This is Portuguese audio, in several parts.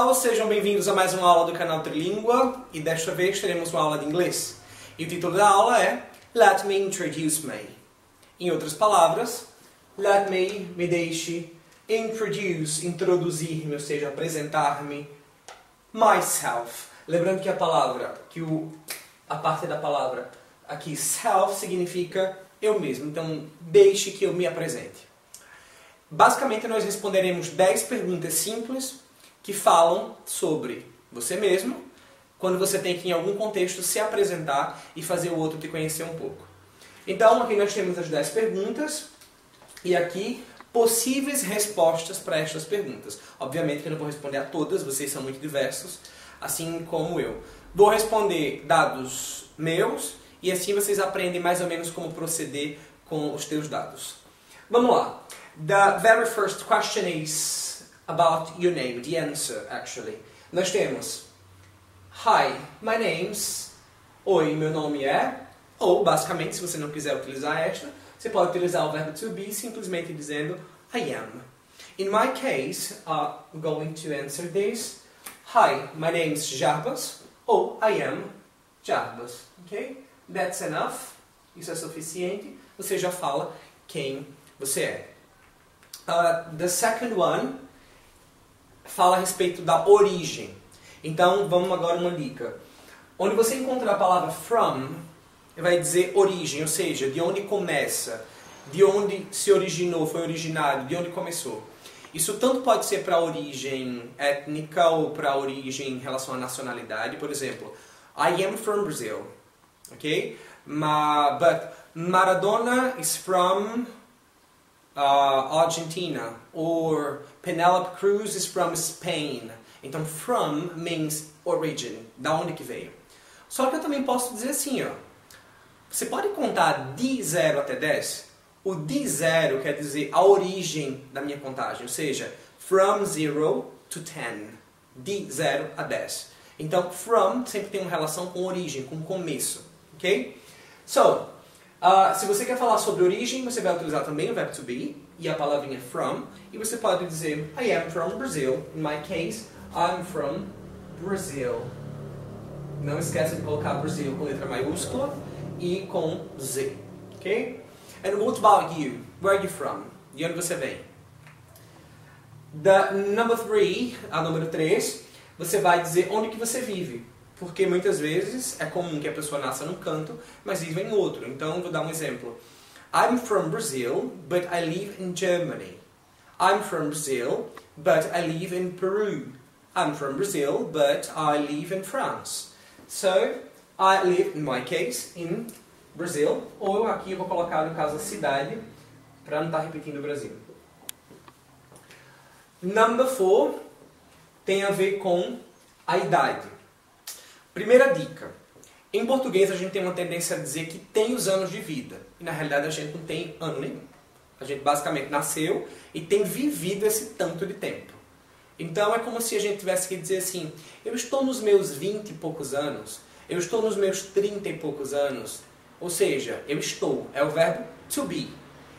pessoal, sejam bem-vindos a mais uma aula do canal Trilingua e desta vez teremos uma aula de inglês. E o título da aula é Let me introduce me. Em outras palavras, let me, me deixe, introduce, introduzir-me, ou seja, apresentar-me, myself. Lembrando que a palavra, que o, a parte da palavra aqui, self, significa eu mesmo. Então, deixe que eu me apresente. Basicamente, nós responderemos 10 perguntas simples que falam sobre você mesmo, quando você tem que, em algum contexto, se apresentar e fazer o outro te conhecer um pouco. Então, aqui nós temos as 10 perguntas e aqui possíveis respostas para estas perguntas. Obviamente que eu não vou responder a todas, vocês são muito diversos, assim como eu. Vou responder dados meus e assim vocês aprendem mais ou menos como proceder com os teus dados. Vamos lá. The very first question is about your name, the answer actually. Nós temos Hi, my name's Oi, meu nome é ou basicamente, se você não quiser utilizar esta, você pode utilizar o verbo to be simplesmente dizendo I am. In my case, I'm going to answer this. Hi, my name's Jarbas ou I am Jarbas. Okay? That's enough. Isso é suficiente. Você já fala quem você é. Uh, the second one fala a respeito da origem. Então, vamos agora uma dica. Onde você encontrar a palavra from, vai dizer origem, ou seja, de onde começa, de onde se originou, foi originado, de onde começou. Isso tanto pode ser para origem étnica ou para origem em relação à nacionalidade. Por exemplo, I am from Brazil, ok? Ma, but Maradona is from uh, Argentina, or Penelope Cruz is from Spain. Então, from means origin, da onde que veio. Só que eu também posso dizer assim, ó. Você pode contar de 0 até 10? O de 0 quer dizer a origem da minha contagem, ou seja, from 0 to 10. De 0 a 10. Então, from sempre tem uma relação com origem, com começo. Ok? So, Uh, se você quer falar sobre origem, você vai utilizar também o verbo to be e a palavrinha from. E você pode dizer I am from Brazil. In my case, I'm from Brazil. Não esqueça de colocar Brasil com letra maiúscula e com Z. Ok? And what about you? Where are you from? De onde você vem? The number three, a número 3, você vai dizer onde que você vive. Porque muitas vezes é comum que a pessoa nasça num canto, mas viva em outro. Então, vou dar um exemplo. I'm from Brazil, but I live in Germany. I'm from Brazil, but I live in Peru. I'm from Brazil, but I live in France. So, I live, in my case, in Brazil. Ou aqui eu vou colocar, no caso, a cidade, para não estar repetindo o Brasil. Number four tem a ver com a idade. Primeira dica. Em português a gente tem uma tendência a dizer que tem os anos de vida. E na realidade a gente não tem ano nenhum. A gente basicamente nasceu e tem vivido esse tanto de tempo. Então é como se a gente tivesse que dizer assim: eu estou nos meus 20 e poucos anos, eu estou nos meus 30 e poucos anos. Ou seja, eu estou, é o verbo to be.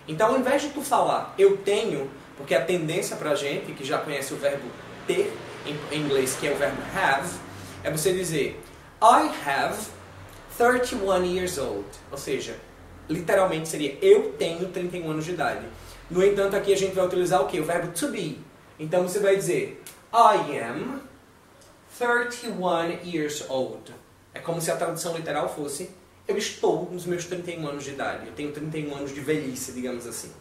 Então ao invés de tu falar eu tenho, porque a tendência pra gente que já conhece o verbo ter em inglês, que é o verbo have, é você dizer I have 31 years old. Ou seja, literalmente seria eu tenho 31 anos de idade. No entanto, aqui a gente vai utilizar o que? O verbo to be. Então você vai dizer I am 31 years old. É como se a tradução literal fosse eu estou nos meus 31 anos de idade. Eu tenho 31 anos de velhice, digamos assim.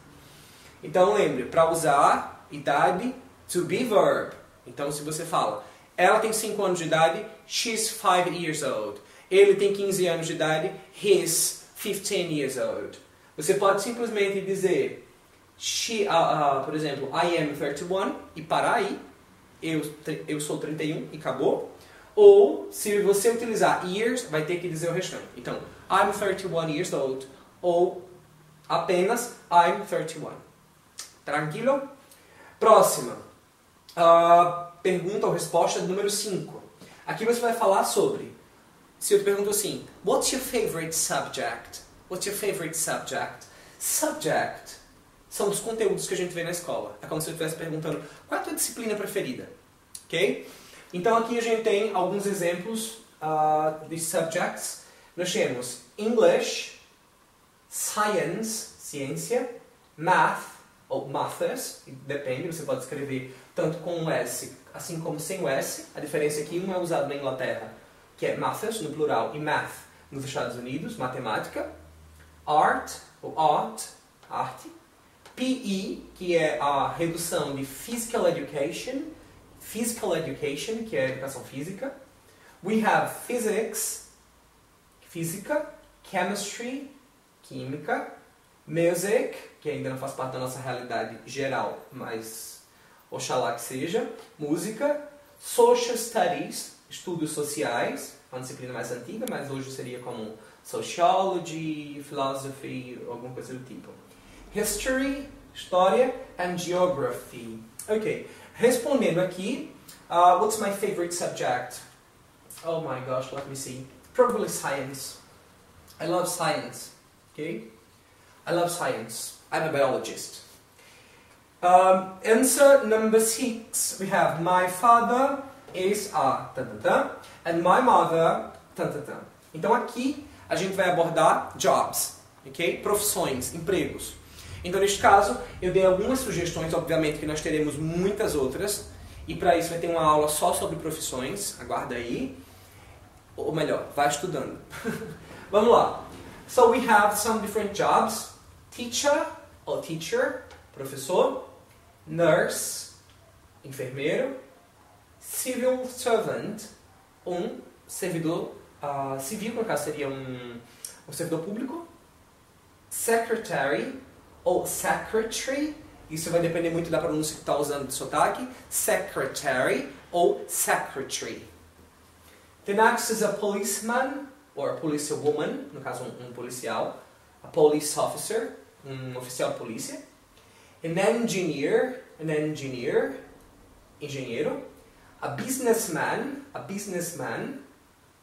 Então lembre, para usar idade, to be verb. Então se você fala ela tem 5 anos de idade. She's 5 years old. Ele tem 15 anos de idade. He's 15 years old. Você pode simplesmente dizer, she, uh, uh, por exemplo, I am 31 e parar aí. Eu, eu sou 31 e acabou. Ou, se você utilizar years, vai ter que dizer o restante. Então, I'm 31 years old. Ou apenas I'm 31. Tranquilo? Próxima. Uh, pergunta ou resposta número 5. Aqui você vai falar sobre. Se eu te pergunto assim, What's your favorite subject? What's your favorite subject? Subject são os conteúdos que a gente vê na escola. É como se eu estivesse perguntando, qual é a tua disciplina preferida? Ok? Então aqui a gente tem alguns exemplos uh, de subjects. Nós temos English, Science, ciência, Math, ou Maths, depende, você pode escrever tanto com um S assim como sem o S. A diferença é que um é usado na Inglaterra, que é Maths, no plural, e Math nos Estados Unidos, matemática. Art, ou Art, arte. PE, que é a redução de Physical Education, Physical Education, que é educação física. We have Physics, física. Chemistry, química. Music, que ainda não faz parte da nossa realidade geral, mas oxalá que seja. Música. Social Studies, estudos sociais, uma disciplina mais antiga, mas hoje seria como Sociology, Philosophy, alguma coisa do tipo. History, História, and Geography. Ok, respondendo aqui, uh, what's my favorite subject? Oh my gosh, let me see. Probably science. I love science. Okay? I love science. I'm a biologist. Um, answer number six. We have my father is a and my mother Então aqui a gente vai abordar jobs, ok? Profissões, empregos. Então neste caso eu dei algumas sugestões, obviamente que nós teremos muitas outras e para isso vai ter uma aula só sobre profissões. Aguarda aí. Ou melhor, vai estudando. Vamos lá. So we have some different jobs. Teacher ou teacher, professor. Nurse, enfermeiro. Civil servant, um servidor uh, civil, no caso seria um, um servidor público. Secretary ou secretary, isso vai depender muito da pronúncia que está usando de sotaque. Secretary ou secretary. The next is a policeman, or a policewoman, no caso um, um policial, a police officer, um oficial de polícia, an engineer, an engineer, engenheiro, a businessman, a businessman,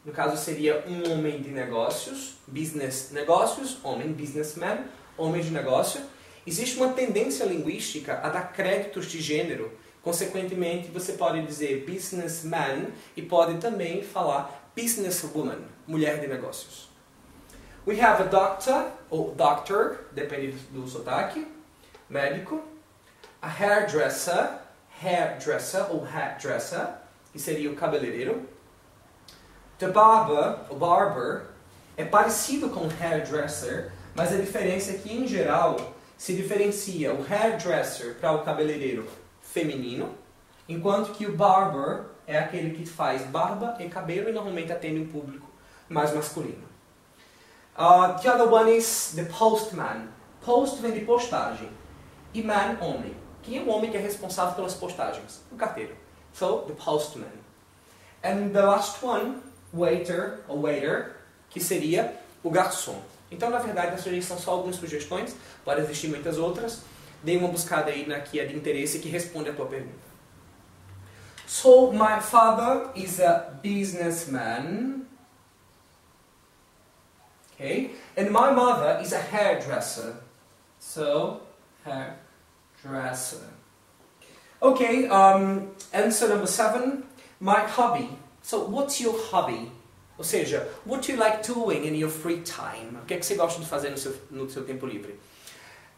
no caso seria um homem de negócios, business negócios, homem businessman, homem de negócio. Existe uma tendência linguística a dar créditos de gênero. Consequentemente, você pode dizer businessman e pode também falar businesswoman, mulher de negócios. We have a doctor, ou doctor, depende do sotaque, médico. A hairdresser, hairdresser ou hairdresser, que seria o cabeleireiro. The barber, o barber, é parecido com hairdresser, mas a diferença é que, em geral, se diferencia o hairdresser para o cabeleireiro feminino, enquanto que o barber é aquele que faz barba e cabelo e normalmente atende um público mais masculino. Uh, the other one is the postman. Post vem de postagem. E man, homem. Quem é o homem que é responsável pelas postagens? O carteiro. So, the postman. And the last one, waiter, ou waiter, que seria o garçom. Então, na verdade, essas são só algumas sugestões, pode existir muitas outras. Dê uma buscada aí na que é de interesse que responde a tua pergunta. So my father is a businessman. Okay, and my mother is a hairdresser. So hairdresser. Okay, um, answer number seven. My hobby. So what's your hobby? Ou seja, what do you like doing in your free time? O que é que você gosta de fazer no seu, no seu tempo livre?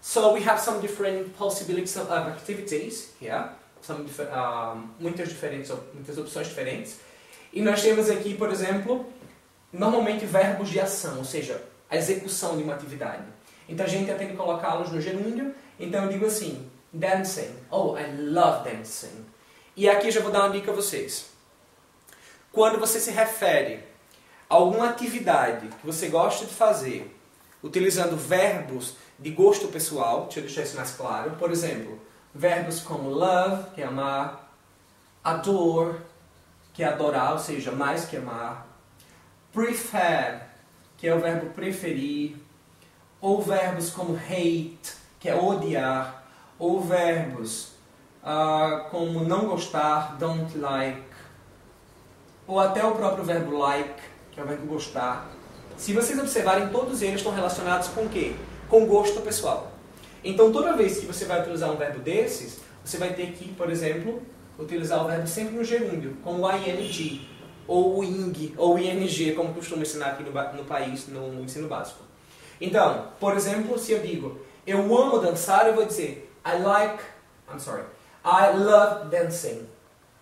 So we have some different possibilities of activities here são uh, muitas diferentes, muitas opções diferentes. E nós temos aqui, por exemplo, normalmente verbos de ação, ou seja, a execução de uma atividade. Então a gente que colocá-los no gerúndio. Então eu digo assim, dancing. Oh, I love dancing. E aqui já vou dar uma dica a vocês. Quando você se refere a alguma atividade que você gosta de fazer, utilizando verbos de gosto pessoal, deixa eu deixar isso mais claro. Por exemplo, verbos como love, que é amar, adore, que é adorar, ou seja, mais que amar, prefer, que é o verbo preferir, ou verbos como hate, que é odiar, ou verbos uh, como não gostar, don't like, ou até o próprio verbo like, que é o verbo gostar. Se vocês observarem, todos eles estão relacionados com o quê? Com gosto pessoal. Então, toda vez que você vai utilizar um verbo desses, você vai ter que, por exemplo, utilizar o verbo sempre no gerúndio, com o ing, ou o ing, ou o ing, como costumo ensinar aqui no, no país, no ensino básico. Então, por exemplo, se eu digo, eu amo dançar, eu vou dizer, I like, I'm sorry, I love dancing.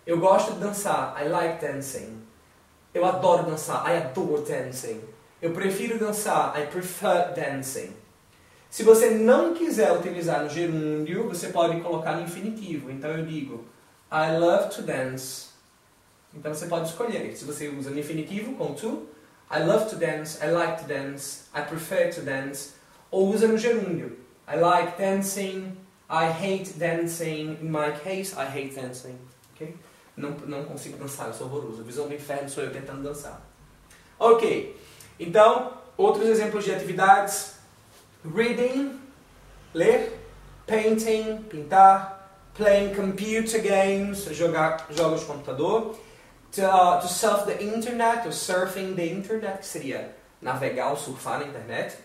Eu gosto de dançar, I like dancing. Eu adoro dançar, I adore dancing. Eu prefiro dançar, I prefer dancing. Se você não quiser utilizar no gerúndio, você pode colocar no infinitivo. Então eu digo, I love to dance. Então você pode escolher. Se você usa no infinitivo com to, I love to dance, I like to dance, I prefer to dance. Ou usa no gerúndio. I like dancing, I hate dancing. In my case, I hate dancing. Não, não consigo dançar, eu sou horroroso. A visão do inferno sou eu tentando dançar. Ok. Então, outros exemplos de atividades. Reading, ler. Painting, pintar. Playing computer games, jogar jogos de computador. To, uh, to surf the internet, or surfing the internet, que seria navegar ou surfar na internet.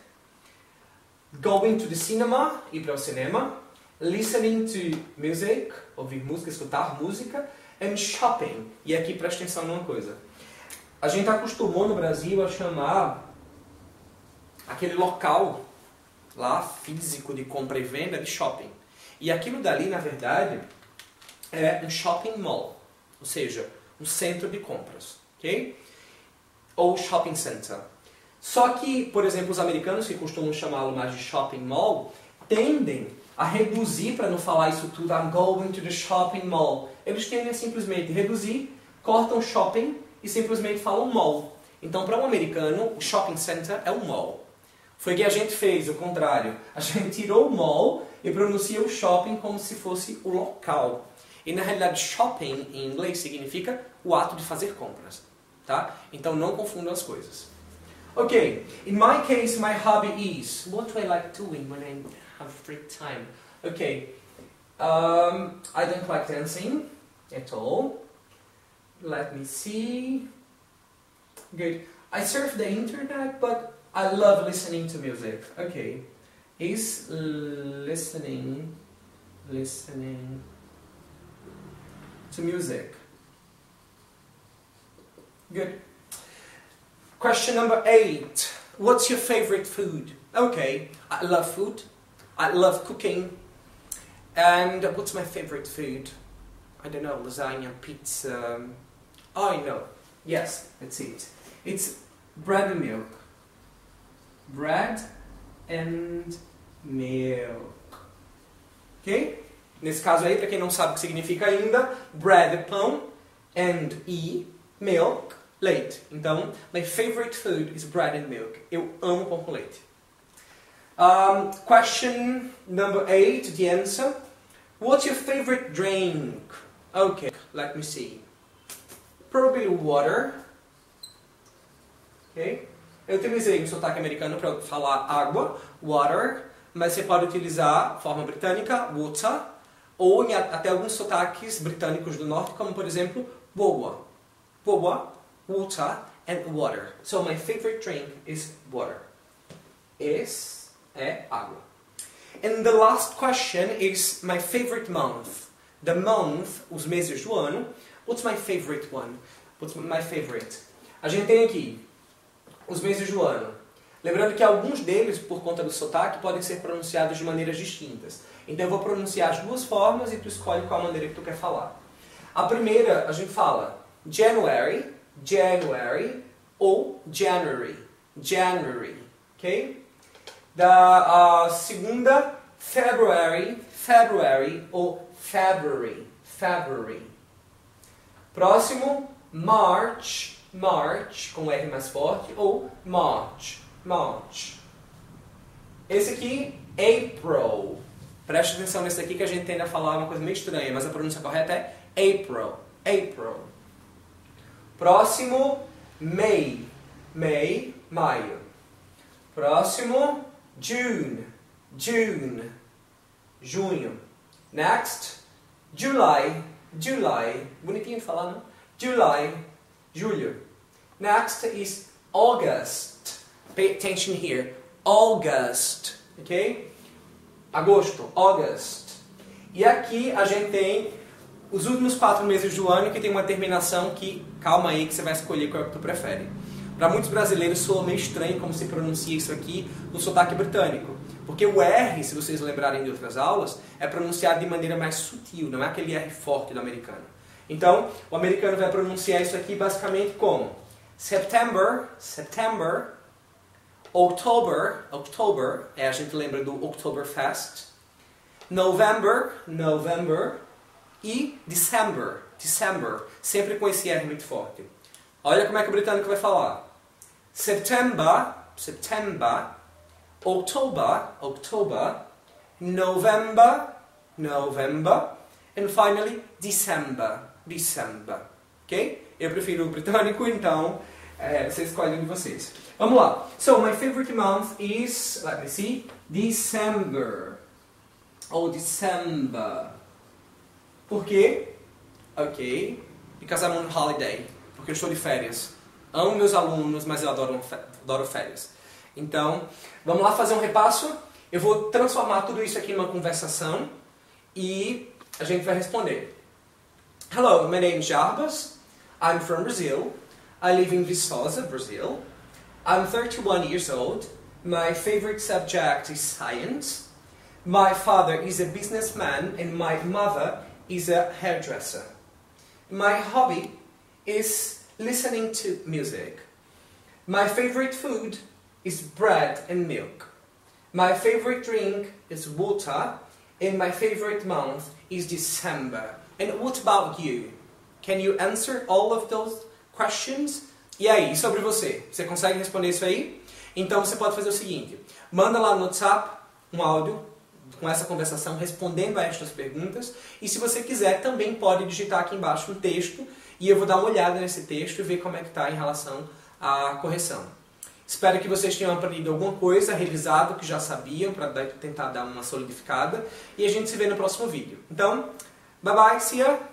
Going to the cinema, ir para o cinema. Listening to music, ouvir música, escutar música. And shopping. E aqui presta atenção numa coisa. A gente acostumou no Brasil a chamar aquele local lá físico de compra e venda de shopping. E aquilo dali, na verdade, é um shopping mall, ou seja, um centro de compras, ok? Ou shopping center. Só que, por exemplo, os americanos, que costumam chamá-lo mais de shopping mall, tendem a reduzir, para não falar isso tudo, I'm going to the shopping mall. Eles tendem a simplesmente reduzir, cortam shopping e simplesmente falam mall. Então, para um americano, o shopping center é um mall. Foi o que a gente fez, o contrário. A gente tirou o mall e pronuncia o shopping como se fosse o local. E na realidade, shopping em inglês significa o ato de fazer compras. Tá? Então não confundam as coisas. Ok, in my case, my hobby is. What do I like doing when I have free time? Okay, um, I don't like dancing at all. Let me see. Good. I surf the internet, but I love listening to music. Okay. Is listening, listening to music. Good. Question number eight. What's your favorite food? Okay, I love food. I love cooking. And what's my favorite food? I don't know, lasagna, pizza. Oh, I know. Yes, that's it. It's bread and milk. Bread and milk. Ok? Nesse caso aí, para quem não sabe o que significa ainda, bread pão, and e, milk, leite. Então, my favorite food is bread and milk. Eu amo pão com leite. Um, question number eight, the answer. What's your favorite drink? Okay, let me see. Probably water. Ok? Eu utilizei um sotaque americano para falar água, water, mas você pode utilizar forma britânica, water, ou até alguns sotaques britânicos do norte, como por exemplo, boa. Boa, water and water. So my favorite drink is water. Es é água. And the last question is my favorite month. The month, os meses do ano. What's my favorite one? What's my favorite? A gente tem aqui os meses do ano. Lembrando que alguns deles, por conta do sotaque, podem ser pronunciados de maneiras distintas. Então eu vou pronunciar as duas formas e tu escolhe qual maneira que tu quer falar. A primeira, a gente fala January, January ou January, January, ok? Da segunda, February, February ou February, February. Próximo, March, March, com R mais forte, ou March, March. Esse aqui, April. Preste atenção nesse aqui que a gente tende a falar uma coisa meio estranha, mas a pronúncia correta é April, April. Próximo, May, May, maio. Próximo, June, June, junho. Next, July, July. Bonitinho de falar, não? July, julho. Next is August. Pay attention here. August, ok? Agosto, August. E aqui a gente tem os últimos quatro meses do ano que tem uma terminação que, calma aí, que você vai escolher qual é que tu prefere. Para muitos brasileiros soa meio estranho como se pronuncia isso aqui no sotaque britânico. Porque o R, se vocês lembrarem de outras aulas, é pronunciado de maneira mais sutil, não é aquele R forte do americano. Então, o americano vai pronunciar isso aqui basicamente como September, September, October, October, é a gente lembra do Oktoberfest, November, November e December, December, sempre com esse R muito forte. Olha como é que o britânico vai falar. September, September, October, October, November, November, and finally December, December. Ok? Eu prefiro o britânico, então é, você escolhe um de vocês. Vamos lá. So, my favorite month is, let me see, December. Ou December. Por quê? Ok. Because I'm on holiday porque eu estou de férias. Amo meus alunos, mas eu adoro, adoro férias. Então, vamos lá fazer um repasso. Eu vou transformar tudo isso aqui numa conversação e a gente vai responder. Hello, my name is Jarbas. I'm from Brazil. I live in Viçosa, Brazil. I'm 31 years old. My favorite subject is science. My father is a businessman and my mother is a hairdresser. My hobby is listening to music. My favorite food is bread and milk. My favorite drink is water. And my favorite month is December. And what about you? Can you answer all of those questions? E aí, sobre você? Você consegue responder isso aí? Então você pode fazer o seguinte: manda lá no WhatsApp um áudio com essa conversação respondendo a estas perguntas. E se você quiser, também pode digitar aqui embaixo um texto e eu vou dar uma olhada nesse texto e ver como é que está em relação à correção. Espero que vocês tenham aprendido alguma coisa, revisado o que já sabiam, para tentar dar uma solidificada. E a gente se vê no próximo vídeo. Então, bye bye, see ya!